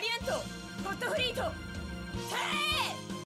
リアントゴッドフリート。